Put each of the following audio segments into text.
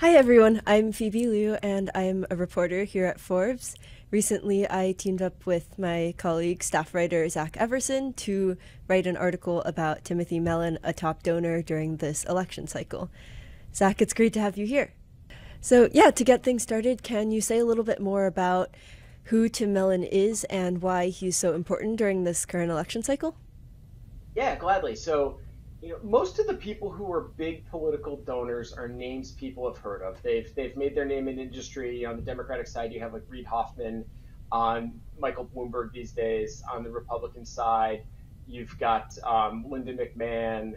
Hi, everyone. I'm Phoebe Liu, and I'm a reporter here at Forbes. Recently, I teamed up with my colleague, staff writer Zach Everson, to write an article about Timothy Mellon, a top donor during this election cycle. Zach, it's great to have you here. So, yeah, to get things started, can you say a little bit more about who Tim Mellon is and why he's so important during this current election cycle? Yeah, gladly. So, you know, most of the people who are big political donors are names people have heard of. They've they've made their name in industry. On the Democratic side, you have like Reid Hoffman, on Michael Bloomberg these days. On the Republican side, you've got um, Linda McMahon.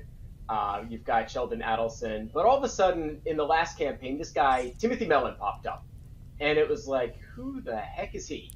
Uh, you've got Sheldon Adelson. But all of a sudden, in the last campaign, this guy Timothy Mellon popped up, and it was like, who the heck is he?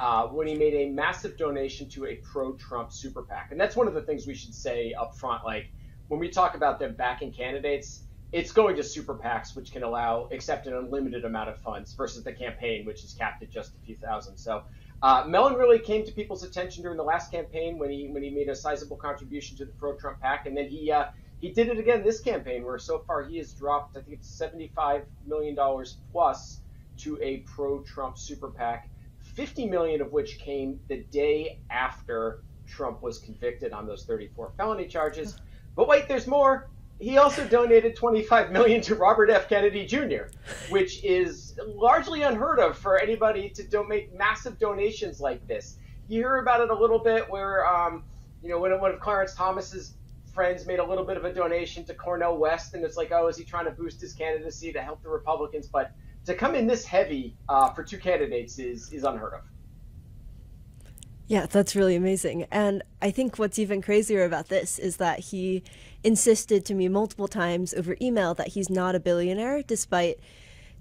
Uh, when he made a massive donation to a pro-Trump super PAC, and that's one of the things we should say up front, like when we talk about them backing candidates, it's going to super PACs, which can allow accept an unlimited amount of funds, versus the campaign, which is capped at just a few thousand. So, uh, Mellon really came to people's attention during the last campaign when he when he made a sizable contribution to the pro-Trump PAC, and then he uh, he did it again this campaign, where so far he has dropped I think it's seventy-five million dollars plus to a pro-Trump super PAC, fifty million of which came the day after Trump was convicted on those thirty-four felony charges. But wait, there's more. He also donated 25 million to Robert F. Kennedy Jr., which is largely unheard of for anybody to do- make massive donations like this. You hear about it a little bit where, um, you know, when one of Clarence Thomas's friends made a little bit of a donation to Cornel West, and it's like, oh, is he trying to boost his candidacy to help the Republicans? But to come in this heavy uh, for two candidates is is unheard of. Yeah, that's really amazing. And I think what's even crazier about this is that he insisted to me multiple times over email that he's not a billionaire, despite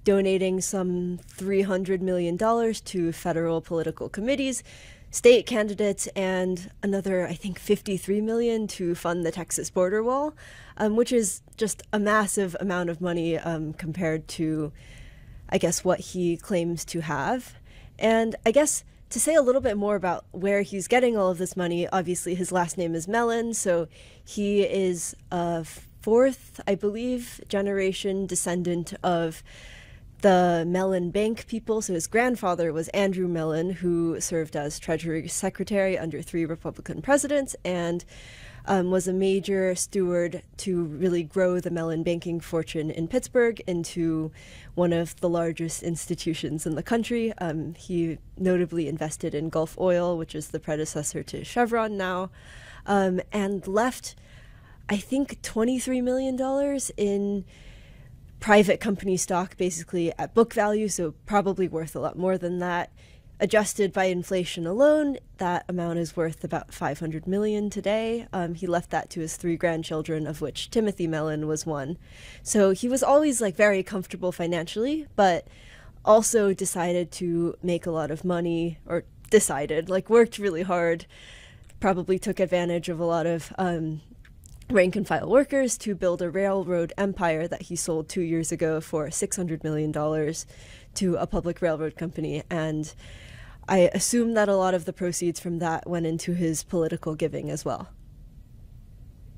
donating some $300 million to federal political committees, state candidates, and another, I think, 53 million to fund the Texas border wall, um, which is just a massive amount of money um, compared to, I guess, what he claims to have. And I guess to say a little bit more about where he's getting all of this money, obviously his last name is Mellon, so he is a fourth, I believe, generation descendant of the Mellon Bank people. So his grandfather was Andrew Mellon, who served as Treasury Secretary under three Republican presidents and um, was a major steward to really grow the Mellon banking fortune in Pittsburgh into one of the largest institutions in the country. Um, he notably invested in Gulf Oil, which is the predecessor to Chevron now, um, and left, I think, $23 million in private company stock, basically at book value, so probably worth a lot more than that. Adjusted by inflation alone, that amount is worth about 500 million today. Um, he left that to his three grandchildren, of which Timothy Mellon was one. So he was always like very comfortable financially, but also decided to make a lot of money, or decided, like worked really hard, probably took advantage of a lot of um, rank and file workers to build a railroad empire that he sold two years ago for $600 million to a public railroad company. And I assume that a lot of the proceeds from that went into his political giving as well.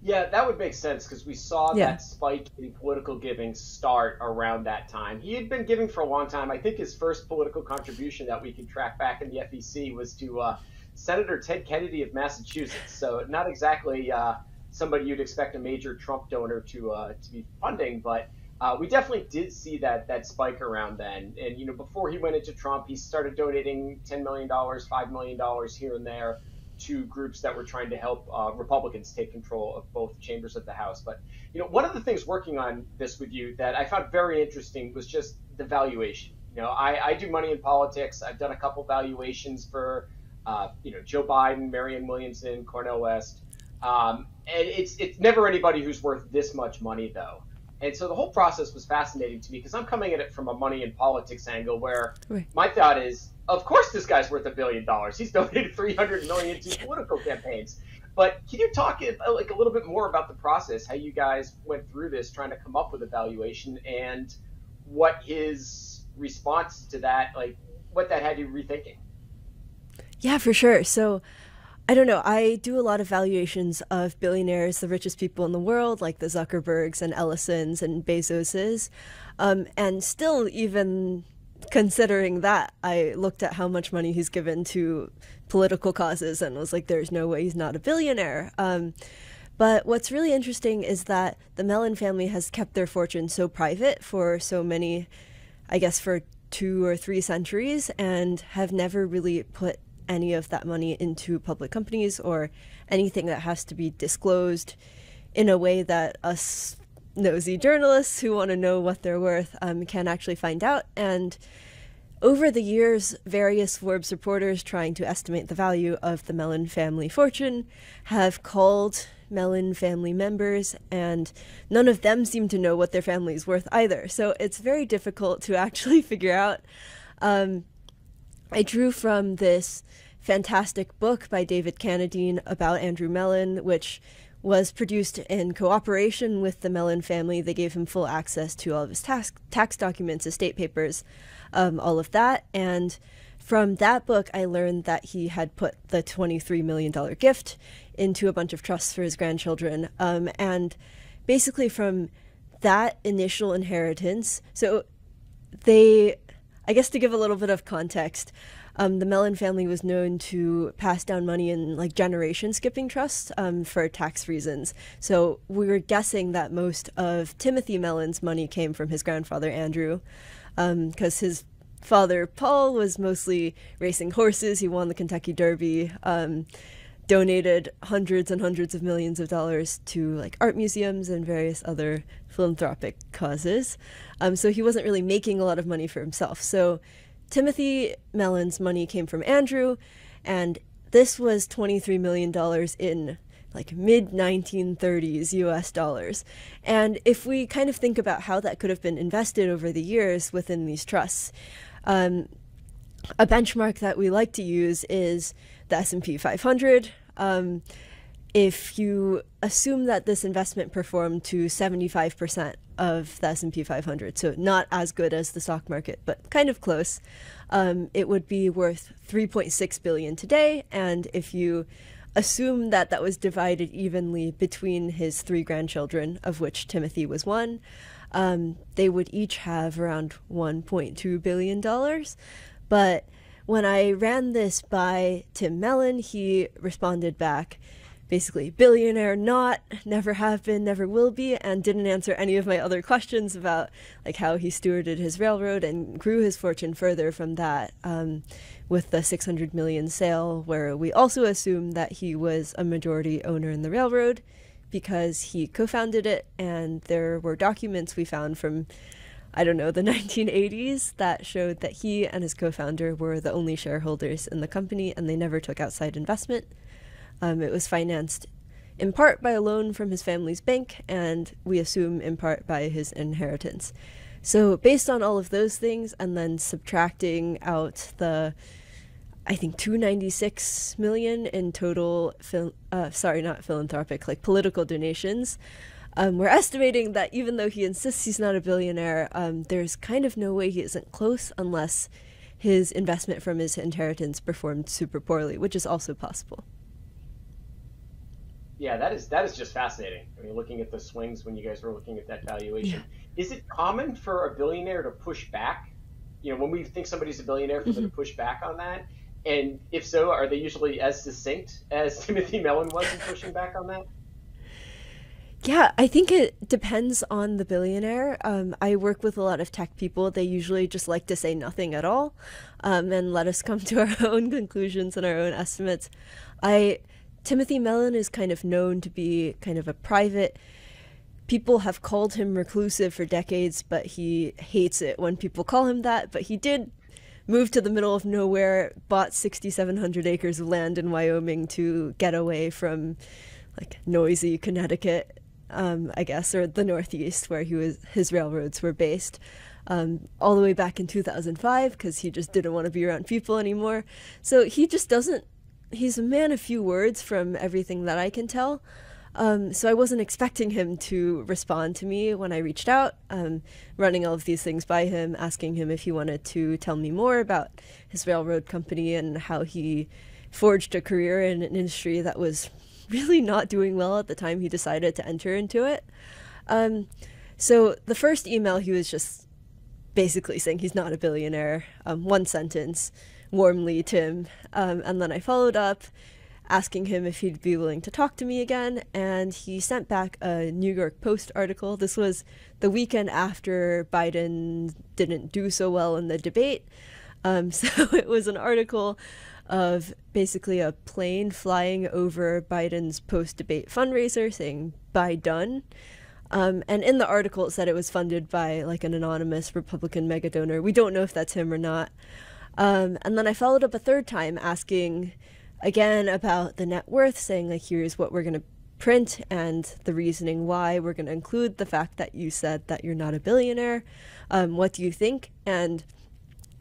Yeah, that would make sense because we saw yeah. that spike in political giving start around that time. He had been giving for a long time. I think his first political contribution that we can track back in the FEC was to uh, Senator Ted Kennedy of Massachusetts. So not exactly uh, somebody you'd expect a major Trump donor to uh, to be funding, but uh, we definitely did see that that spike around then. And you know, before he went into Trump, he started donating ten million dollars, five million dollars here and there to groups that were trying to help uh, Republicans take control of both chambers of the House. But you know, one of the things working on this with you that I found very interesting was just the valuation. You know, I, I do money in politics. I've done a couple valuations for uh, you know Joe Biden, Marianne Williamson, Cornel West. Um, and it's it's never anybody who's worth this much money though. And so the whole process was fascinating to me because I'm coming at it from a money and politics angle where right. my thought is, of course this guy's worth a billion dollars. He's donated 300 million to political campaigns. But can you talk uh, like a little bit more about the process, how you guys went through this, trying to come up with a valuation, and what his response to that, like what that had you rethinking? Yeah, for sure. So I don't know. I do a lot of valuations of billionaires, the richest people in the world, like the Zuckerbergs and Ellisons and Bezoses. Um, and still, even considering that, I looked at how much money he's given to political causes and was like, there's no way he's not a billionaire. Um, but what's really interesting is that the Mellon family has kept their fortune so private for so many, I guess, for two or three centuries and have never really put any of that money into public companies or anything that has to be disclosed in a way that us nosy journalists who want to know what they're worth um, can actually find out. And over the years, various Forbes reporters trying to estimate the value of the Mellon family fortune have called Mellon family members, and none of them seem to know what their family is worth either. So it's very difficult to actually figure out. Um, I drew from this fantastic book by David Cannadine about Andrew Mellon, which was produced in cooperation with the Mellon family. They gave him full access to all of his tax, tax documents, estate papers, um, all of that. And from that book, I learned that he had put the $23 million gift into a bunch of trusts for his grandchildren. Um, and basically, from that initial inheritance, so they I guess to give a little bit of context, um, the Mellon family was known to pass down money in like generation skipping trusts um, for tax reasons. So we were guessing that most of Timothy Mellon's money came from his grandfather Andrew, because um, his father Paul was mostly racing horses. He won the Kentucky Derby. Donated hundreds and hundreds of millions of dollars to like art museums and various other philanthropic causes. Um, so he wasn't really making a lot of money for himself. So Timothy Mellon's money came from Andrew, and this was $23 million in like mid 1930s US dollars. And if we kind of think about how that could have been invested over the years within these trusts, um, a benchmark that we like to use is the S&P 500. Um, if you assume that this investment performed to 75% of the S&P 500, so not as good as the stock market, but kind of close, um, it would be worth 3.6 billion today. And if you assume that that was divided evenly between his three grandchildren, of which Timothy was one, um, they would each have around 1.2 billion dollars. But when I ran this by Tim Mellon, he responded back basically billionaire not never have been never will be and didn't answer any of my other questions about like how he stewarded his railroad and grew his fortune further from that um, with the 600 million sale where we also assume that he was a majority owner in the railroad because he co-founded it and there were documents we found from I don't know, the 1980s that showed that he and his co founder were the only shareholders in the company and they never took outside investment. Um, it was financed in part by a loan from his family's bank, and we assume in part by his inheritance. So, based on all of those things, and then subtracting out the, I think, 296 million in total, uh, sorry, not philanthropic, like political donations, um, we're estimating that even though he insists he's not a billionaire, um, there's kind of no way he isn't close unless his investment from his inheritance performed super poorly, which is also possible. Yeah, that is that is just fascinating. I mean, looking at the swings when you guys were looking at that valuation, yeah. is it common for a billionaire to push back? You know, when we think somebody's a billionaire, for mm-hmm. them to push back on that, and if so, are they usually as succinct as Timothy Mellon was in pushing back on that? Yeah, I think it depends on the billionaire. Um, I work with a lot of tech people. They usually just like to say nothing at all um, and let us come to our own conclusions and our own estimates. I Timothy Mellon is kind of known to be kind of a private. People have called him reclusive for decades, but he hates it when people call him that. But he did move to the middle of nowhere, bought 6,700 acres of land in Wyoming to get away from like noisy Connecticut um, I guess, or the Northeast, where he was his railroads were based, um, all the way back in 2005, because he just didn't want to be around people anymore. So he just doesn't. He's a man of few words, from everything that I can tell. Um, so I wasn't expecting him to respond to me when I reached out, um, running all of these things by him, asking him if he wanted to tell me more about his railroad company and how he forged a career in an industry that was really not doing well at the time he decided to enter into it. Um, so the first email, he was just basically saying he's not a billionaire, um, one sentence, warmly to him. Um, and then I followed up asking him if he'd be willing to talk to me again, and he sent back a New York Post article. This was the weekend after Biden didn't do so well in the debate. Um, so it was an article of basically a plane flying over Biden's post debate fundraiser saying, Buy done. Um, and in the article, it said it was funded by like an anonymous Republican mega donor. We don't know if that's him or not. Um, and then I followed up a third time asking again about the net worth, saying, like, here's what we're going to print and the reasoning why. We're going to include the fact that you said that you're not a billionaire. Um, what do you think? And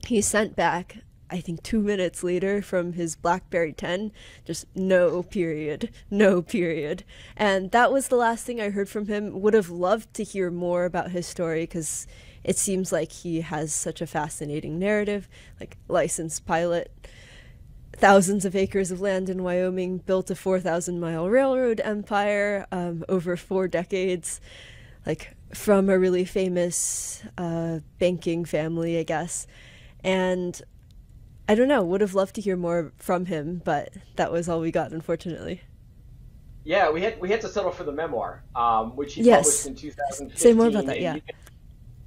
he sent back I think two minutes later from his BlackBerry 10, just no period, no period. And that was the last thing I heard from him. Would have loved to hear more about his story because it seems like he has such a fascinating narrative, like licensed pilot, thousands of acres of land in Wyoming, built a 4,000 mile railroad empire um, over four decades, like from a really famous uh, banking family, I guess. And I don't know. Would have loved to hear more from him, but that was all we got, unfortunately. Yeah, we had we had to settle for the memoir, um, which he yes. published in 2015. Say more about that. Yeah. You,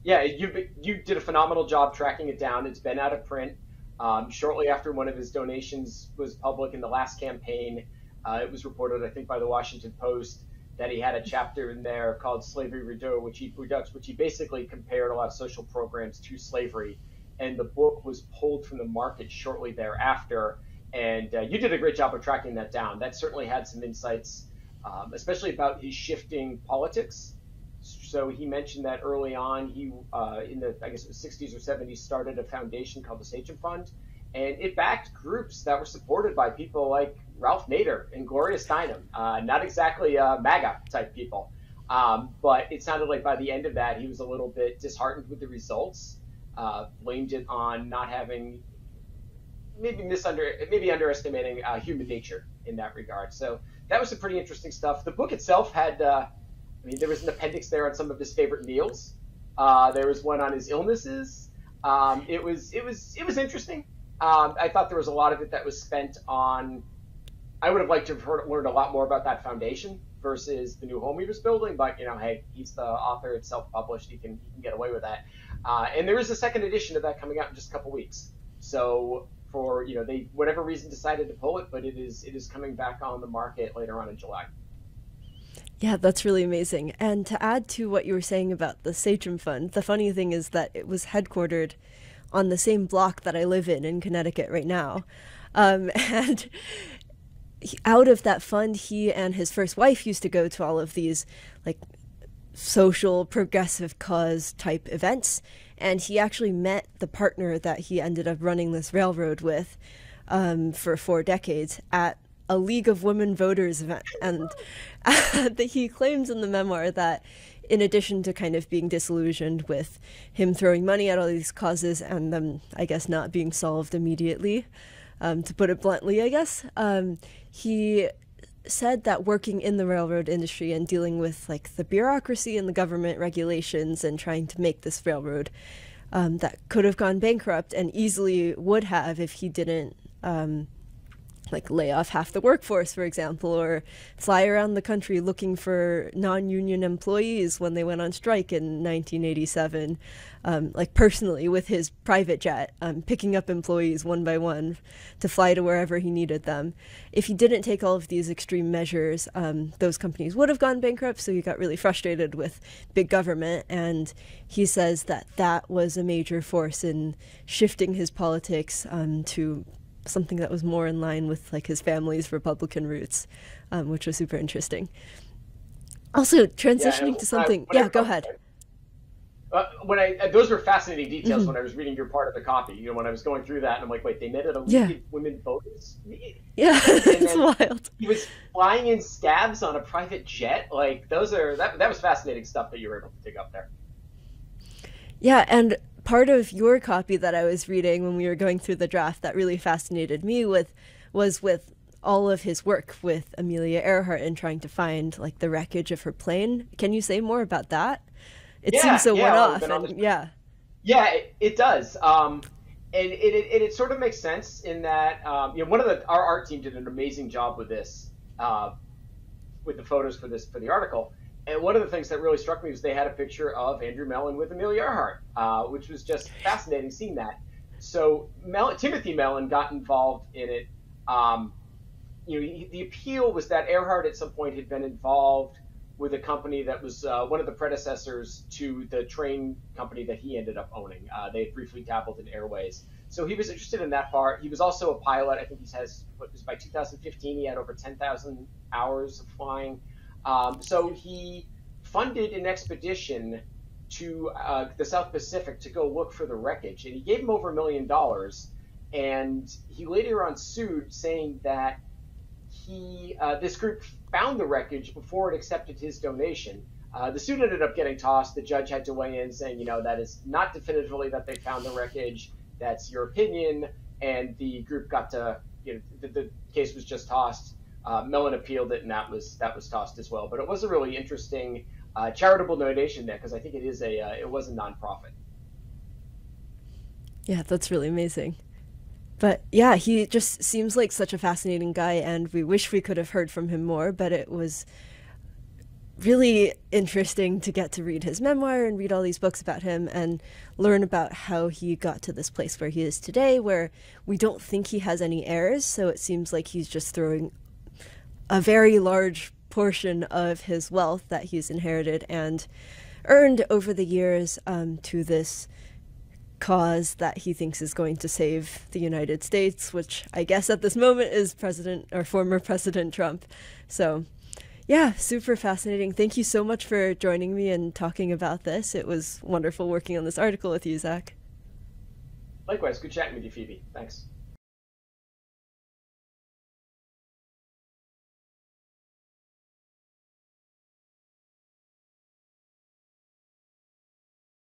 yeah, you you did a phenomenal job tracking it down. It's been out of print. Um, shortly after one of his donations was public in the last campaign, uh, it was reported, I think, by the Washington Post that he had a chapter in there called "Slavery Reduced," which he which he basically compared a lot of social programs to slavery and the book was pulled from the market shortly thereafter. And uh, you did a great job of tracking that down. That certainly had some insights, um, especially about his shifting politics. So he mentioned that early on, he uh, in the I guess it was 60s or 70s started a foundation called the Sachem Fund, and it backed groups that were supported by people like Ralph Nader and Gloria Steinem. Uh, not exactly uh, MAGA type people, um, but it sounded like by the end of that, he was a little bit disheartened with the results uh, blamed it on not having maybe misunder maybe underestimating uh, human nature in that regard. So that was some pretty interesting stuff. The book itself had, uh, I mean, there was an appendix there on some of his favorite meals. Uh, there was one on his illnesses. Um, it was it was it was interesting. Um, I thought there was a lot of it that was spent on. I would have liked to have heard, learned a lot more about that foundation versus the new home he was building. But you know, hey, he's the author; it's self-published. He can he can get away with that. Uh, and there is a second edition of that coming out in just a couple weeks. So for you know they whatever reason decided to pull it, but it is it is coming back on the market later on in July. Yeah, that's really amazing. And to add to what you were saying about the Sachem Fund, the funny thing is that it was headquartered on the same block that I live in in Connecticut right now. Um, and out of that fund, he and his first wife used to go to all of these like social progressive cause type events. And he actually met the partner that he ended up running this railroad with um, for four decades at a League of Women Voters event. And uh, he claims in the memoir that in addition to kind of being disillusioned with him throwing money at all these causes and them, I guess, not being solved immediately, um, to put it bluntly, I guess, um, he said that working in the railroad industry and dealing with like the bureaucracy and the government regulations and trying to make this railroad um, that could have gone bankrupt and easily would have if he didn't um, like lay off half the workforce, for example, or fly around the country looking for non union employees when they went on strike in 1987, um, like personally with his private jet, um, picking up employees one by one to fly to wherever he needed them. If he didn't take all of these extreme measures, um, those companies would have gone bankrupt, so he got really frustrated with big government. And he says that that was a major force in shifting his politics um, to something that was more in line with like his family's Republican roots, um, which was super interesting. Also, transitioning yeah, to something. yeah, go ahead. Uh, when I uh, those were fascinating details mm-hmm. when I was reading your part of the copy. You know, when I was going through that, and I'm like, wait, they met at a yeah. women voters. Yeah, it's wild. He was flying in scabs on a private jet. Like those are that that was fascinating stuff that you were able to dig up there. Yeah, and part of your copy that I was reading when we were going through the draft that really fascinated me with was with all of his work with Amelia Earhart and trying to find like the wreckage of her plane. Can you say more about that? It yeah, seems so yeah, one off. and yeah. Yeah, it, it does. Um, and it, it, it, sort of makes sense in that um, you know one of the our art team did an amazing job with this uh, with the photos for this for the article. And one of the things that really struck me was they had a picture of Andrew Mellon with Amelia Earhart, uh, which was just fascinating seeing that. So Timothy Mellon got involved in it. Um, you know, he, the appeal was that Earhart at some point had been involved with a company that was uh, one of the predecessors to the train company that he ended up owning. Uh, they briefly dabbled in airways. So he was interested in that part. He was also a pilot. I think he has, what was by 2015, he had over 10,000 hours of flying. Um, so he funded an expedition to uh, the South Pacific to go look for the wreckage. And he gave him over a million dollars. And he later on sued, saying that he uh, this group found the wreckage before it accepted his donation. Uh, the suit ended up getting tossed. The judge had to weigh in, saying, you know, that is not definitively that they found the wreckage. That's your opinion. And the group got to, you know, the, the case was just tossed. Uh, Mellon appealed it, and that was that was tossed as well. But it was a really interesting uh, charitable donation there because I think it is a uh, it was a nonprofit. Yeah, that's really amazing. But yeah, he just seems like such a fascinating guy, and we wish we could have heard from him more. But it was really interesting to get to read his memoir and read all these books about him and learn about how he got to this place where he is today, where we don't think he has any heirs. So it seems like he's just throwing a very large portion of his wealth that he's inherited and earned over the years um, to this cause that he thinks is going to save the United States, which I guess at this moment is President or former President Trump. So, yeah, super fascinating. Thank you so much for joining me and talking about this. It was wonderful working on this article with you, Zach. Likewise, good chatting with you, Phoebe. Thanks.